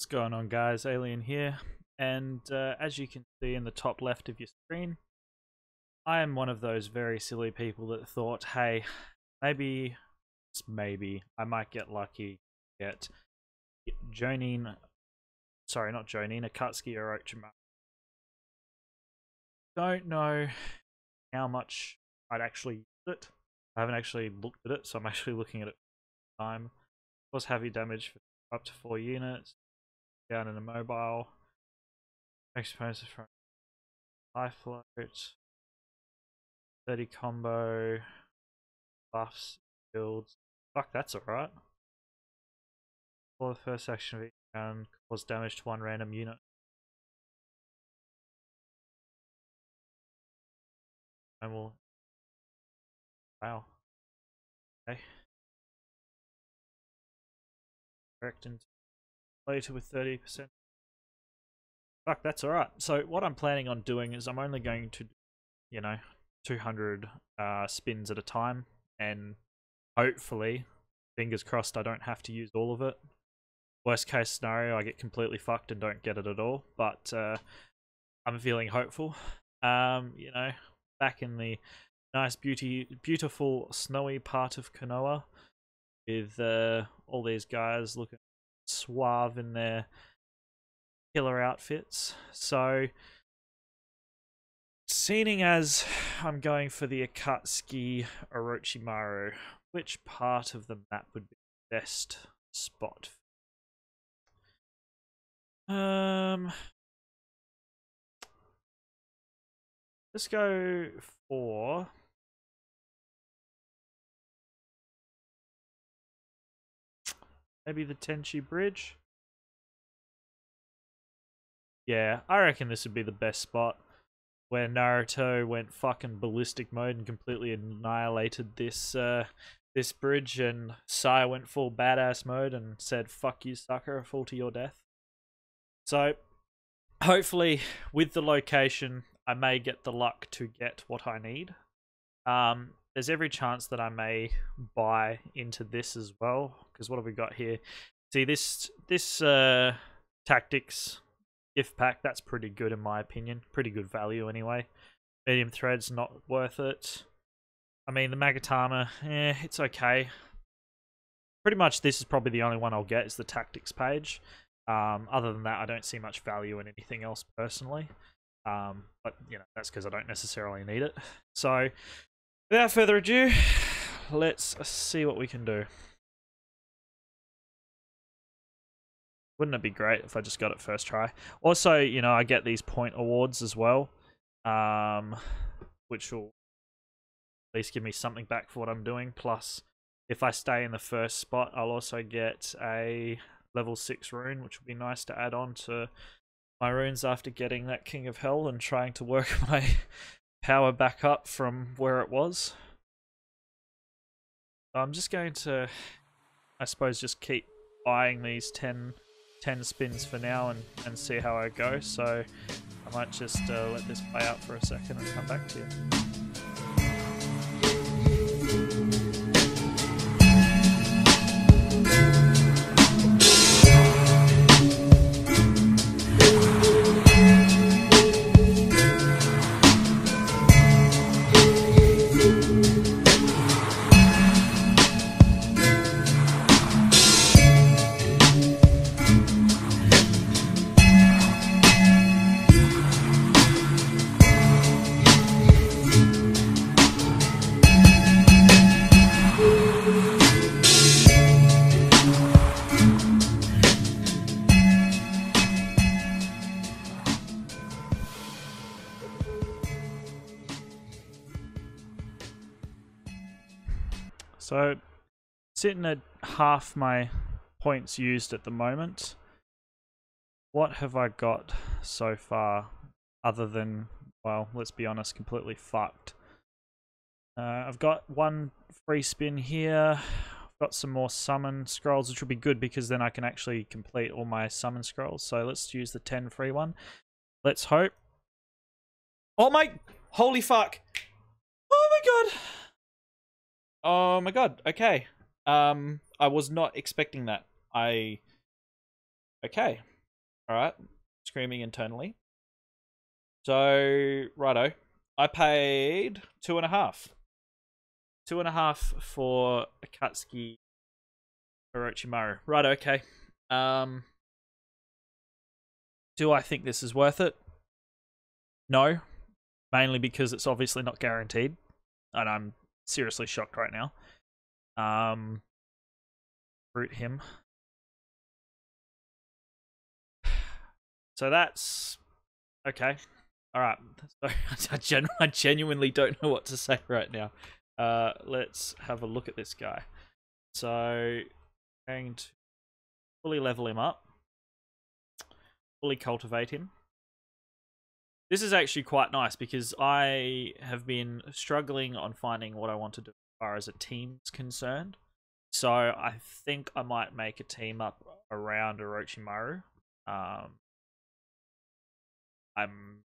What's going on guys, Alien here, and uh, as you can see in the top left of your screen, I am one of those very silly people that thought, hey, maybe, maybe, I might get lucky, get Jonine, sorry not Jonine, Akatsuki Orochimaru. Don't know how much I'd actually use it. I haven't actually looked at it, so I'm actually looking at it time. Was heavy damage for up to four units down in a mobile. Exposed from high float. 30 combo. Buffs, builds. Fuck, that's alright. For the first section of each round, cause damage to one random unit. And we'll. Wow. Okay. Correct into later with 30%. Fuck, that's alright. So what I'm planning on doing is I'm only going to, you know, 200 uh, spins at a time. And hopefully, fingers crossed, I don't have to use all of it. Worst case scenario, I get completely fucked and don't get it at all. But uh, I'm feeling hopeful. Um, you know, back in the nice, beauty, beautiful, snowy part of Konoha with uh, all these guys looking suave in their killer outfits. So, seeing as I'm going for the Akatsuki Orochimaru, which part of the map would be the best spot? Um, let's go for Maybe the Tenchi Bridge? Yeah, I reckon this would be the best spot. Where Naruto went fucking ballistic mode and completely annihilated this uh, this bridge and Sai went full badass mode and said, fuck you sucker, fall to your death. So, hopefully, with the location, I may get the luck to get what I need. Um, there's every chance that I may buy into this as well. Because what have we got here? See this this uh, tactics gift pack. That's pretty good in my opinion. Pretty good value anyway. Medium threads not worth it. I mean the Magatama, eh, it's okay. Pretty much this is probably the only one I'll get is the tactics page. Um, other than that, I don't see much value in anything else personally. Um, but you know that's because I don't necessarily need it. So Without further ado, let's see what we can do. Wouldn't it be great if I just got it first try? Also, you know, I get these point awards as well, um, which will at least give me something back for what I'm doing. Plus, if I stay in the first spot, I'll also get a level 6 rune, which would be nice to add on to my runes after getting that King of Hell and trying to work my power back up from where it was. I'm just going to, I suppose, just keep buying these 10, 10 spins for now and, and see how I go. So I might just uh, let this play out for a second and come back to you. So, sitting at half my points used at the moment. What have I got so far other than, well, let's be honest, completely fucked? Uh, I've got one free spin here. I've got some more summon scrolls, which will be good because then I can actually complete all my summon scrolls. So let's use the 10 free one. Let's hope. Oh my... Holy fuck! Oh my god! Oh my god. Okay. Um, I was not expecting that. I. Okay. All right, screaming internally. So, righto, I paid two and a half. Two and a half for Akatsuki Orochimaru. Right, okay. Um, do I think this is worth it? No, mainly because it's obviously not guaranteed, and I'm seriously shocked right now. Um, root him. So that's okay. All right. I, genu- I genuinely don't know what to say right now. Uh, let's have a look at this guy. So, going to fully level him up, fully cultivate him. This is actually quite nice because I have been struggling on finding what I want to do as far as a team's concerned. So I think I might make a team up around Orochimaru. Um, I'm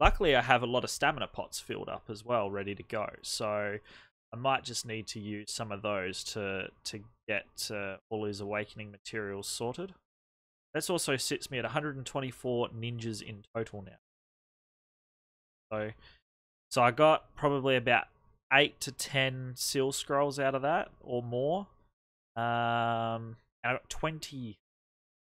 luckily I have a lot of stamina pots filled up as well, ready to go. So I might just need to use some of those to to get uh, all his awakening materials sorted. This also sits me at 124 ninjas in total now. So, so I got probably about eight to ten seal scrolls out of that or more. Um, I got 20,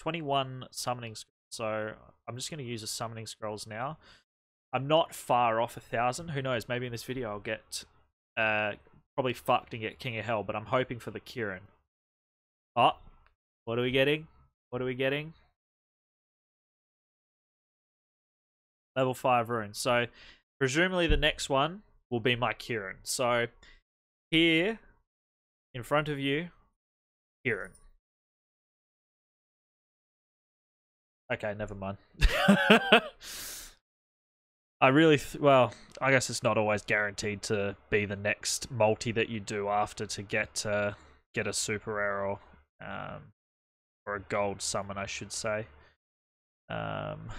21 summoning scrolls. So I'm just going to use the summoning scrolls now. I'm not far off a thousand. Who knows? Maybe in this video I'll get uh, probably fucked and get King of Hell, but I'm hoping for the Kirin. Oh, what are we getting? What are we getting? Level 5 rune. So, presumably the next one will be my Kirin. So, here, in front of you, Kirin. Okay, never mind. I really well, I guess it's not always guaranteed to be the next multi that you do after to get uh, get a super arrow um, or a gold summon, I should say. Um,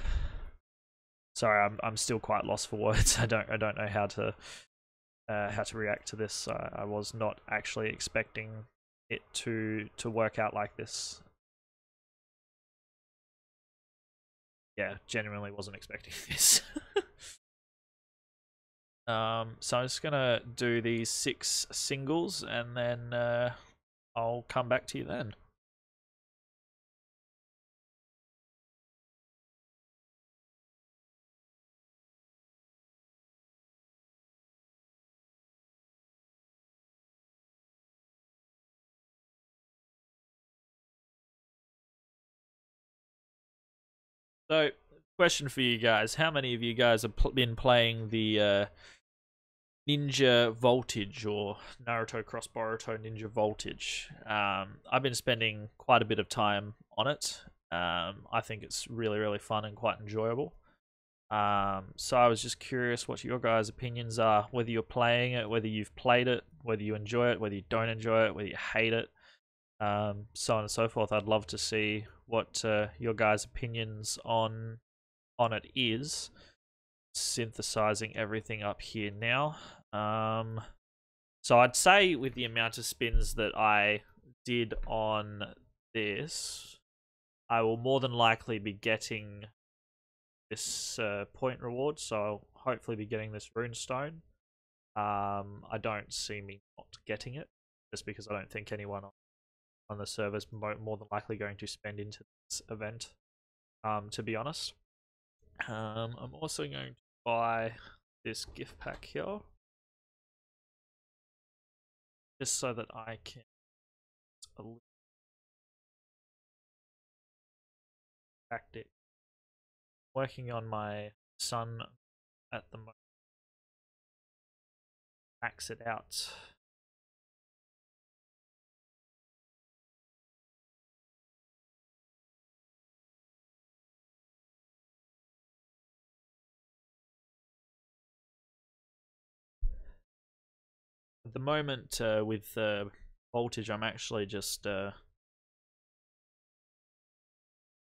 sorry, I'm I'm still quite lost for words. I don't I don't know how to uh, how to react to this. I, I was not actually expecting it to to work out like this. yeah, genuinely wasn't expecting this. um, so I'm just gonna do these six singles, and then uh, I'll come back to you then. So, question for you guys: How many of you guys have pl been playing the uh, Ninja Voltage or Naruto Cross Boruto Ninja Voltage? Um, I've been spending quite a bit of time on it. Um, I think it's really, really fun and quite enjoyable. Um, so I was just curious what your guys' opinions are, whether you're playing it, whether you've played it, whether you enjoy it, whether you don't enjoy it, whether you hate it, um, so on and so forth. I'd love to see what uh, your guys' opinions on on it is. Synthesizing everything up here now. Um, so I'd say with the amount of spins that I did on this, I will more than likely be getting this uh, point reward. So I'll hopefully be getting this rune stone. Um, I don't see me not getting it just because I don't think anyone on the server is more, than likely going to spend into this event, um, to be honest. Um, I'm also going to buy this gift pack here. Just so that I can tactic. Working on my sun at the moment. Max it out. The moment, uh, with uh, voltage, I'm actually just uh,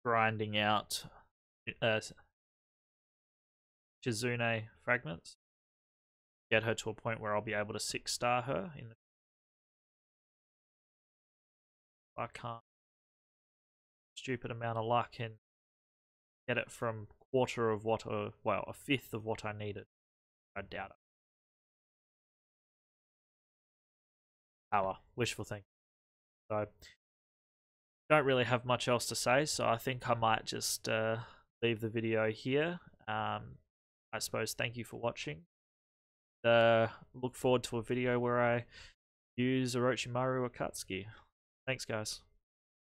grinding out uh, Shizune fragments. Get her to a point where I'll be able to six star her. In the... I can't. Stupid amount of luck and get it from quarter of what, or well, a fifth of what I needed. I doubt it. Well, wishful thinking. So, don't really have much else to say, so I think I might just uh, leave the video here. Um, I suppose thank you for watching. Uh, look forward to a video where I use Orochimaru Akatsuki. Thanks, guys.